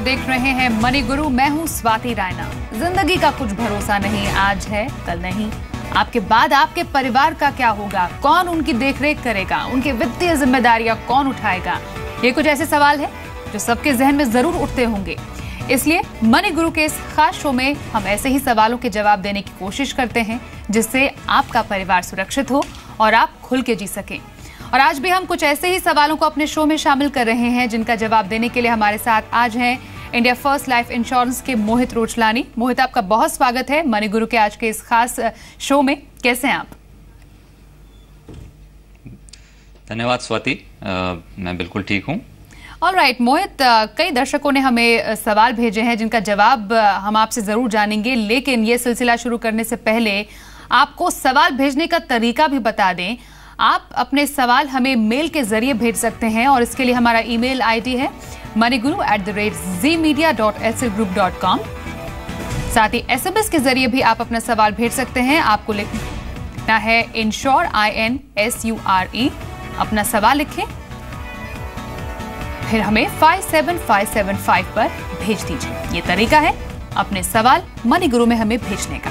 आप देख रहे हैं मनी गुरु, मैं हूँ स्वाति रायना। ज़िंदगी का कुछ भरोसा नहीं, आज है, कल नहीं। आपके बाद आपके परिवार का क्या होगा? कौन उनकी देखरेख करेगा? उनकी वित्तीय जिम्मेदारियाँ कौन उठाएगा? ये कुछ ऐसे सवाल है जो सबके जहन में ज़रूर उठते होंगे। इसलिए मनी गुरु के इस खास शो में हम ऐसे ही सवालों के जवाब देने की कोशिश करते हैं, जिससे आपका परिवार सुरक्षित हो और आप खुल के जी सकें। और आज भी हम कुछ ऐसे ही सवालों को अपने शो में शामिल कर रहे हैं जिनका जवाब देने के लिए हमारे साथ आज हैं इंडिया फ़र्स्ट लाइफ इंश्योरेंस के मोहित रोचलानी। मोहित आपका बहुत स्वागत है मनी गुरु के आज के इस खास शो में। कैसे हैं आप? धन्यवाद स्वाति। मैं बिल्कुल ठीक हूँ। ऑल राइट मोहित कई दर्शकों ने हमें सवाल भेजे हैं जिनका जवाब हम आपसे ज़रूर जानेंगे लेकिन ये सिलसिला शुरू करने से पहले आपको सवाल भेजने का तरीका भी बता दें। आप अपने सवाल हमें मेल के ज़रिए भेज सकते हैं और इसके लिए हमारा ईमेल आईडी है money guru at the rate Zee media dot Essel group dot com साथ ही एसएमएस के ज़रिए भी आप अपना सवाल भेज सकते हैं। आपको लिखना है insure I N S U R E अपना सवाल लिखें, फिर हमें 57575 पर भेज दीजिए। ये तरीका है अपने सवाल मनी गुरु में हमें भेजने का।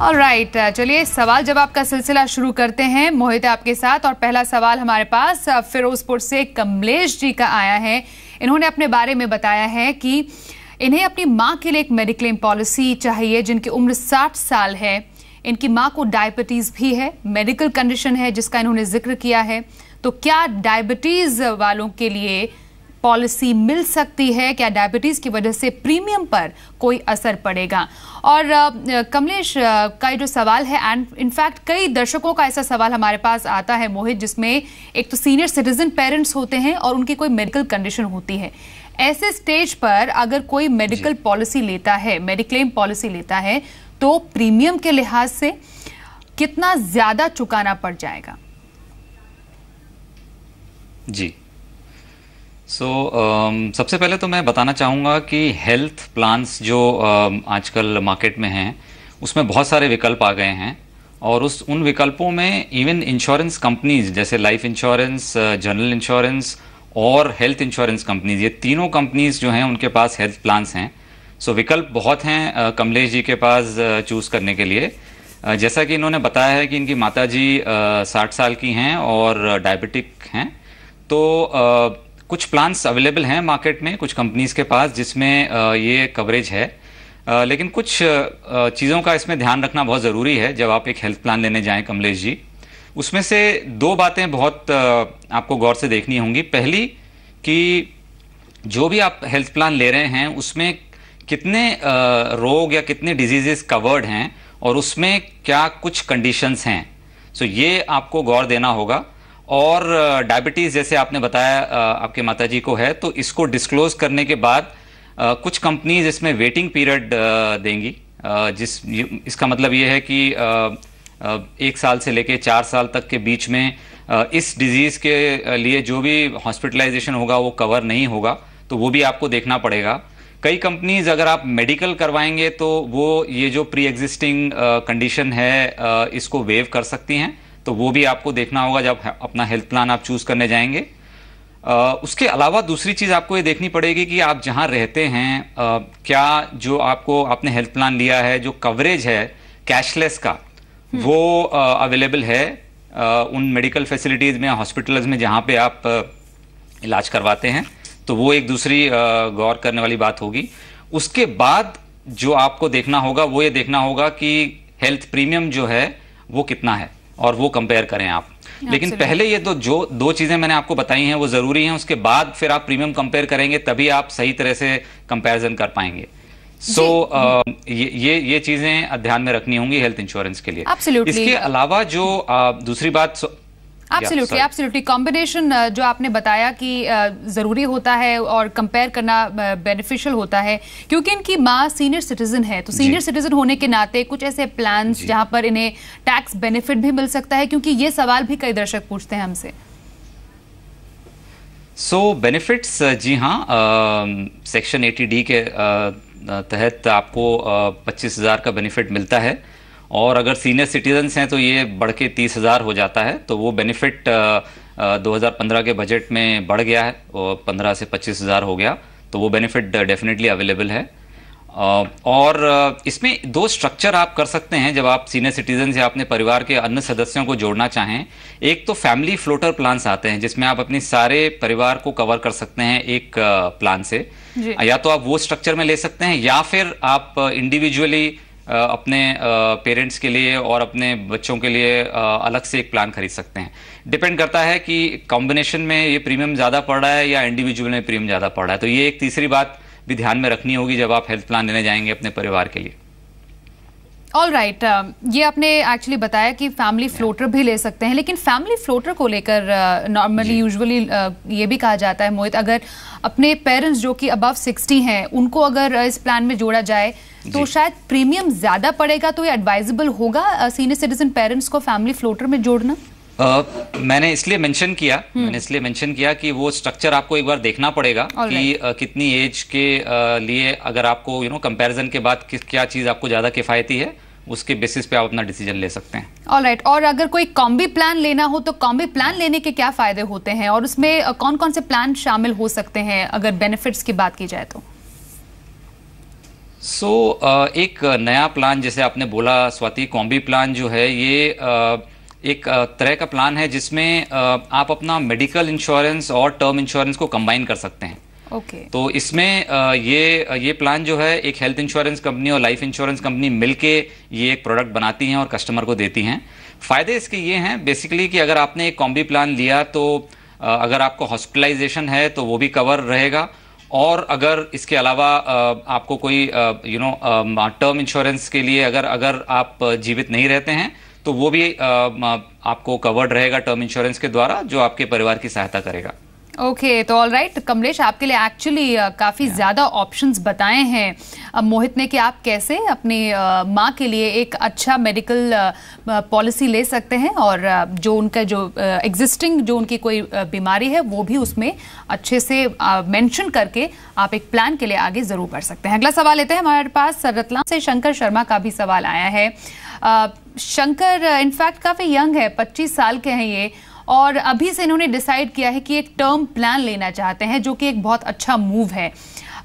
और राइट चलिए, सवाल जवाब का सिलसिला शुरू करते हैं, मोहित आपके साथ, और पहला सवाल हमारे पास फिरोजपुर से कमलेश जी का आया है। इन्होंने अपने बारे में बताया है कि इन्हें अपनी माँ के लिए एक मेडिक्लेम पॉलिसी चाहिए, जिनकी उम्र 60 साल है। इनकी माँ को डायबिटीज़ भी है, मेडिकल कंडीशन है जिसका इन्होंने ज़िक्र किया है। तो क्या डायबिटीज़ वालों के लिए पॉलिसी मिल सकती है? क्या डायबिटीज़ की वजह से प्रीमियम पर कोई असर पड़ेगा? और कमलेश का जो सवाल है एंड इनफैक्ट कई दर्शकों का ऐसा सवाल हमारे पास आता है मोहित जिसमें एक तो सीनियर सिटीजन पेरेंट्स होते हैं और उनकी कोई मेडिकल कंडीशन होती है। ऐसे स्टेज पर अगर कोई मेडिकल पॉलिसी लेता है मेडिक्लेम पॉलिसी लेता है तो प्रीमियम के लिहाज से कितना ज़्यादा चुकाना पड़ जाएगा? जी। सो so, सबसे पहले तो मैं बताना चाहूँगा कि हेल्थ प्लान्स जो um, आजकल मार्केट में हैं उसमें बहुत सारे विकल्प आ गए हैं और उस उन विकल्पों में इवन इंश्योरेंस कंपनीज़ जैसे लाइफ इंश्योरेंस जनरल इंश्योरेंस और हेल्थ इंश्योरेंस कंपनीज़ ये तीनों कंपनीज़ जो हैं उनके पास हेल्थ प्लान्स हैं। सो so, विकल्प बहुत हैं अ, कमलेश जी के पास चूज़ करने के लिए। अ, जैसा कि इन्होंने बताया है कि इनकी माता जी साठ साल की हैं और डायबिटिक हैं। तो कुछ प्लान्स अवेलेबल हैं मार्केट में, कुछ कंपनीज़ के पास, जिसमें ये कवरेज है। लेकिन कुछ चीज़ों का इसमें ध्यान रखना बहुत ज़रूरी है, जब आप एक हेल्थ प्लान लेने जाएँ, कमलेश जी। उसमें से दो बातें बहुत आपको गौर से देखनी होंगी। पहली, कि जो भी आप हेल्थ प्लान ले रहे हैं, उसमें कितने रोग या कितने डिजीजेस कवर्ड हैं, और उसमें क्या कुछ कंडीशंस हैं। सो ये आपको गौर देना होगा। और डायबिटीज़ जैसे आपने बताया आपके माताजी को है तो इसको डिस्क्लोज करने के बाद कुछ कंपनीज़ इसमें वेटिंग पीरियड देंगी। जिस इसका मतलब ये है कि एक साल से लेके चार साल तक के बीच में इस डिज़ीज़ के लिए जो भी हॉस्पिटलाइजेशन होगा, वो कवर नहीं होगा तो वो भी आपको देखना पड़ेगा। कई कंपनीज़ अगर आप मेडिकल करवाएँगे तो वो ये जो प्री एग्जिस्टिंग कंडीशन है इसको वेव कर सकती हैं। तो वो भी आपको देखना होगा जब अपना हेल्थ प्लान आप चूज़ करने जाएँगे। अ, उसके अलावा दूसरी चीज़ आपको ये देखनी पड़ेगी कि आप जहाँ रहते हैं अ, क्या जो आपको आपने हेल्थ प्लान लिया है जो कवरेज है कैशलेस का वो अवेलेबल है। अ, उन मेडिकल फैसिलिटीज़ में हॉस्पिटल्स में जहाँ पे आप इलाज करवाते हैं तो वो एक दूसरी गौर करने वाली बात होगी। उसके बाद जो आपको देखना होगा वो ये देखना होगा कि हेल्थ प्रीमियम जो है वो कितना है। और वो कंपेयर करें आप। लेकिन पहले ये तो जो दो चीज़ें मैंने आपको बताई हैं वो ज़रूरी हैं उसके बाद फिर आप प्रीमियम कंपेयर करेंगे तभी आप सही तरह से कंपैरिजन कर पाएँगे। सो ये ये ये चीज़ें ध्यान में रखनी होंगी हेल्थ इंश्योरेंस के लिए। Absolutely. इसके अलावा जो आ, दूसरी बात एब्सोल्युटली एब्सोल्युटली कॉम्बिनेशन जो आपने बताया कि ज़रूरी होता है और कंपेयर करना बेनिफिशियल होता है क्योंकि इनकी माँ सीनियर सिटीजन है तो सीनियर सिटीजन होने के नाते कुछ ऐसे प्लान जहाँ पर इन्हें टैक्स बेनिफिट भी मिल सकता है क्योंकि ये सवाल भी कई दर्शक पूछते हैं हमसे। सो so, बेनिफिट्स जी हाँ सेक्शन एटी डी के अ, तहत आपको पच्चीस हज़ार का बेनिफिट मिलता है। और अगर सीनियर सिटीजन्स हैं तो ये बढ़ के तीस हज़ार हो जाता है तो वो बेनिफिट 2015 के बजट में बढ़ गया है और 15 से पच्चीस हज़ार हो गया तो वो बेनिफिट डेफिनेटली अवेलेबल है। और इसमें दो स्ट्रक्चर आप कर सकते हैं जब आप सीनियर सिटीजन या अपने परिवार के अन्य सदस्यों को जोड़ना चाहें। एक तो फैमिली फ्लोटर प्लान्स आते हैं जिसमें आप अपने सारे परिवार को कवर कर सकते हैं एक प्लान से। या तो आप वो स्ट्रक्चर में ले सकते हैं या फिर आप इंडिविजुअली अपने पेरेंट्स के लिए और अपने बच्चों के लिए अलग से एक प्लान खरीद सकते हैं। डिपेंड करता है कि कॉम्बिनेशन में ये प्रीमियम ज़्यादा पड़ रहा है या इंडिविजुअल में प्रीमियम ज़्यादा पड़ रहा है। तो ये एक तीसरी बात भी ध्यान में रखनी होगी जब आप हेल्थ प्लान लेने जाएँगे अपने परिवार के लिए। All right right. uh, ये आपने एक्चुअली बताया कि फैमिली फ्लोटर भी ले सकते हैं लेकिन फैमिली फ्लोटर को लेकर नॉर्मली uh, यूजुअली uh, ये भी कहा जाता है मोहित अगर अपने पेरेंट्स जो कि अबव 60 हैं उनको अगर इस प्लान में जोड़ा जाए तो शायद प्रीमियम ज़्यादा पड़ेगा तो ये एडवाइजेबल होगा सीनियर सिटीजन पेरेंट्स को फैमिली फ्लोटर में जोड़ना Uh, मैंने इसलिए मेंशन किया हम्म। मैंने इसलिए मेंशन किया कि वो स्ट्रक्चर आपको एक बार देखना पड़ेगा All कि right. uh, कितनी एज के uh, लिए अगर आपको यू नो कंपैरिजन के बाद किस क्या चीज़ आपको ज़्यादा किफायती है उसके बेसिस पे आप अपना डिसीज़न ले सकते हैं। All right right. और अगर कोई कॉम्बी प्लान लेना हो तो कॉम्बी प्लान लेने के क्या फ़ायदे होते हैं? और उसमें कौन कौन से प्लान शामिल हो सकते हैं अगर बेनिफिट्स की बात की जाए तो? सो so, एक नया प्लान जैसे आपने बोला स्वाति कॉम्बी प्लान जो है ये एक तरह का प्लान है जिसमें आप अपना मेडिकल इंश्योरेंस और टर्म इंश्योरेंस को कंबाइन कर सकते हैं। Okay. तो इसमें ये ये प्लान जो है, एक हेल्थ इंश्योरेंस कंपनी और लाइफ इंश्योरेंस कंपनी मिलके ये एक प्रोडक्ट बनाती हैं और कस्टमर को देती हैं। फ़ायदे इसके ये हैं बेसिकली कि अगर आपने एक कॉम्बी प्लान लिया तो अगर आपको हॉस्पिटलाइजेशन है तो वो भी कवर रहेगा। और अगर इसके अलावा आपको कोई यू नो टर्म इंश्योरेंस के लिए अगर अगर आप जीवित नहीं रहते हैं तो वो भी आपको कवर्ड रहेगा टर्म इंश्योरेंस के द्वारा, जो आपके परिवार की सहायता करेगा। ओके okay, तो ऑल राइट right, कमलेश आपके लिए एक्चुअली uh, काफ़ी ज़्यादा ऑप्शंस बताए हैं। अब मोहित ने कि आप कैसे अपनी uh, माँ के लिए एक अच्छा मेडिकल पॉलिसी uh, ले सकते हैं और uh, जो उनका जो एग्जिस्टिंग uh, जो उनकी कोई uh, बीमारी है वो भी उसमें अच्छे से मेंशन करके आप एक प्लान के लिए आगे ज़रूर बढ़ सकते हैं। अगला सवाल लेते हैं हमारे पास। रतलाम से शंकर शर्मा का भी सवाल आया है। शंकर इनफैक्ट काफ़ी यंग है पच्चीस साल के हैं ये। और अभी से इन्होंने डिसाइड किया है कि एक टर्म प्लान लेना चाहते हैं, जो कि एक बहुत अच्छा मूव है।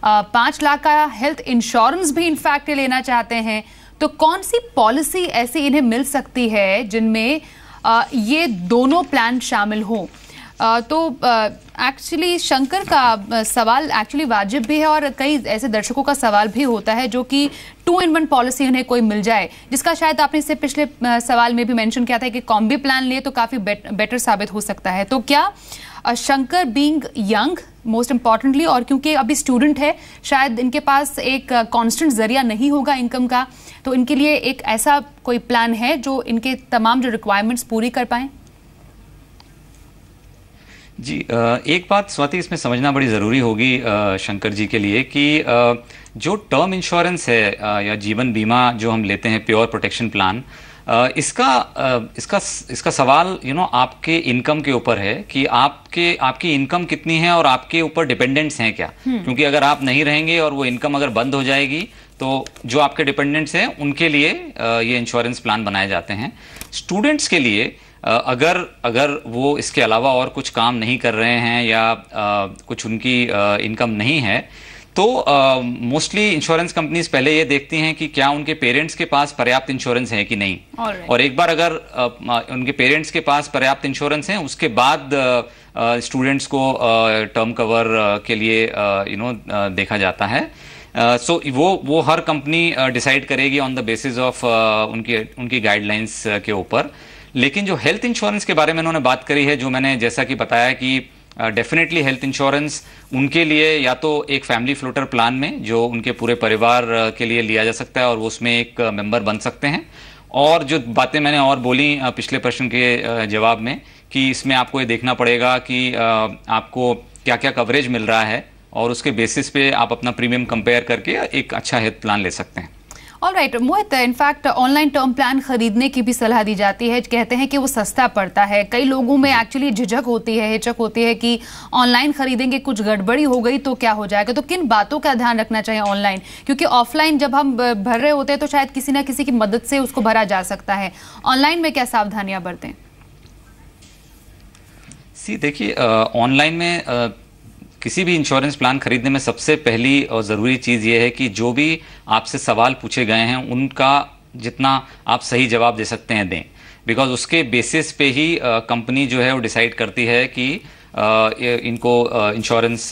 पाँच लाख का हेल्थ इंश्योरेंस भी इनफैक्ट लेना चाहते हैं। तो कौन सी पॉलिसी ऐसी इन्हें मिल सकती है, जिनमें ये दोनों प्लान शामिल हों? तो एक्चुअली शंकर का सवाल एक्चुअली वाजिब भी है और कई ऐसे दर्शकों का सवाल भी होता है जो कि टू इन वन पॉलिसी उन्हें कोई मिल जाए, जिसका शायद आपने इससे पिछले सवाल में भी मेंशन किया था कि कॉम्बी प्लान लिए तो काफ़ी बेटर साबित हो सकता है। तो क्या Shankar being young most importantly और क्योंकि अभी स्टूडेंट है, शायद इनके पास एक कांस्टेंट ज़रिया नहीं होगा इनकम का तो इनके लिए एक ऐसा कोई प्लान है जो इनके तमाम जो रिक्वायरमेंट्स पूरी कर पाएँ? जी एक बात स्वाति इसमें समझना बड़ी ज़रूरी होगी शंकर जी के लिए कि जो टर्म इंश्योरेंस है या जीवन बीमा जो हम लेते हैं प्योर प्रोटेक्शन प्लान इसका इसका इसका सवाल यू नो आपके इनकम के ऊपर है कि आपके आपकी इनकम कितनी है और आपके ऊपर डिपेंडेंट्स हैं क्या हम्म। क्योंकि अगर आप नहीं रहेंगे और वो इनकम अगर बंद हो जाएगी तो जो आपके डिपेंडेंट्स हैं उनके लिए ये इंश्योरेंस प्लान बनाए जाते हैं स्टूडेंट्स के लिए अगर अगर वो इसके अलावा और कुछ काम नहीं कर रहे हैं या आ, कुछ उनकी इनकम नहीं है तो मोस्टली इंश्योरेंस कंपनीज़ पहले ये देखती हैं कि क्या उनके पेरेंट्स के पास पर्याप्त इंश्योरेंस है कि नहीं। Right. और एक बार अगर आ, उनके पेरेंट्स के पास पर्याप्त इंश्योरेंस है उसके बाद स्टूडेंट्स को टर्म कवर के लिए यू नो देखा जाता है। सो uh, so वो वो हर कंपनी डिसाइड uh, करेगी ऑन द बेसिस ऑफ़ उनकी उनकी गाइडलाइंस के ऊपर। लेकिन जो हेल्थ इंश्योरेंस के बारे में उन्होंने बात करी है, जो मैंने जैसा कि बताया कि डेफिनेटली हेल्थ इंश्योरेंस उनके लिए या तो एक फैमिली फ्लोटर प्लान में, जो उनके पूरे परिवार के लिए लिया जा सकता है और वो उसमें एक मेंबर बन सकते हैं। और जो बातें मैंने और बोली पिछले प्रश्न के जवाब में, कि इसमें आपको ये देखना पड़ेगा कि आपको क्या क्या कवरेज मिल रहा है और उसके बेसिस पे आप अपना प्रीमियम कंपेयर करके एक अच्छा हेल्थ प्लान ले सकते हैं। All right Mohit in fact online term plan खरीदने की भी सलाह दी जाती है। कहते हैं कि वो सस्ता पड़ता है। कई लोगों में एक्चुअली झिझक होती है हिचक होती है कि ऑनलाइन खरीदेंगे कुछ गड़बड़ी हो गई तो क्या हो जाएगा? तो किन बातों का ध्यान रखना चाहिए ऑनलाइन क्योंकि ऑफलाइन जब हम भर रहे होते हैं तो शायद किसी ना किसी की मदद से उसको भरा जा सकता है। ऑनलाइन में क्या सावधानियाँ बरतें? सी देखिए ऑनलाइन में आ, किसी भी इंश्योरेंस प्लान खरीदने में सबसे पहली और ज़रूरी चीज़ ये है कि जो भी आपसे सवाल पूछे गए हैं, उनका जितना आप सही जवाब दे सकते हैं दें। बिकॉज़ उसके बेसिस पे ही कंपनी जो है वो डिसाइड करती है कि इनको इंश्योरेंस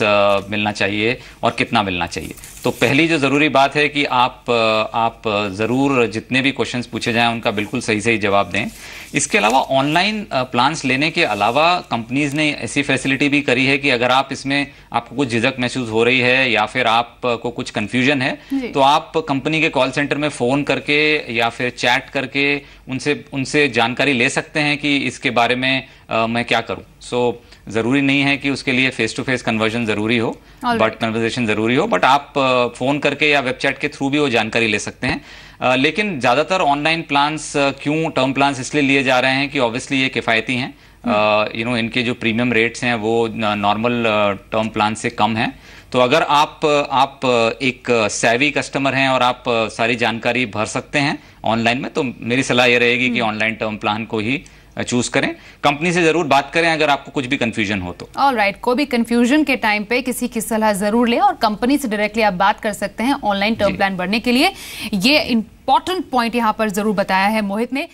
मिलना चाहिए और कितना मिलना चाहिए। तो पहली जो ज़रूरी बात है कि आप आप ज़रूर जितने भी क्वेश्चंस पूछे जाएँ उनका बिल्कुल सही सही जवाब दें। इसके अलावा ऑनलाइन प्लान्स लेने के अलावा कंपनीज़ ने ऐसी फैसिलिटी भी करी है कि अगर आप इसमें आपको कुछ झिझक महसूस हो रही है या फिर आपको कुछ कन्फ्यूज़न है तो आप कंपनी के कॉल सेंटर में फ़ोन करके या फिर चैट करके उनसे उनसे जानकारी ले सकते हैं कि इसके बारे में आ, मैं क्या करूँ। सो so, ज़रूरी नहीं है कि उसके लिए फेस टू फेस कन्वर्जन ज़रूरी हो बट कन्वर्जेशन ज़रूरी हो बट आप फ़ोन करके या वेबसाइट के थ्रू भी वो जानकारी ले सकते हैं। लेकिन ज़्यादातर ऑनलाइन प्लान्स क्यों टर्म प्लान्स इसलिए लिए जा रहे हैं कि ऑब्वियसली ये किफ़ायती हैं। यू नो इनके जो प्रीमियम रेट्स हैं वो नॉर्मल टर्म प्लान से कम हैं। तो अगर आप आप एक सैवी कस्टमर हैं और आप सारी जानकारी भर सकते हैं ऑनलाइन में तो मेरी सलाह ये रहेगी कि ऑनलाइन टर्म प्लान को ही चूज़ करें। कंपनी से ज़रूर बात करें अगर आपको कुछ भी कंफ्यूजन हो तो। All right right. कोई भी कंफ्यूजन के टाइम पे किसी की सलाह ज़रूर लें और कंपनी से डायरेक्टली आप बात कर सकते हैं ऑनलाइन टर्म प्लान बढ़ने के लिए। ये इंपॉर्टेंट पॉइंट यहाँ पर ज़रूर बताया है मोहित ने।